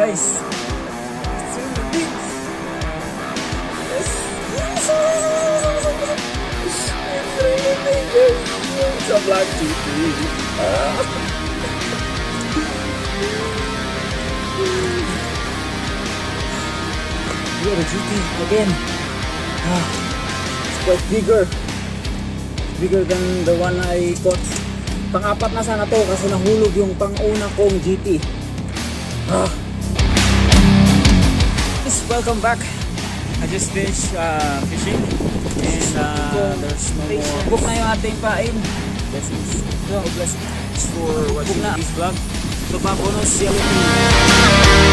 Guys, it's beach. Yes. It's really big, guys. It's a black GT. Ah. Yeah, the GT again. Ah, it's quite bigger. Bigger than the one I caught. Pang-apat na sana to kasi nahulog yung pang-una kong GT. Ah. Welcome back. I just finished uh, fishing and uh, there's no more. Book na yung ating pain. Blessings. God bless for watching this vlog. Ito pa bonus yellow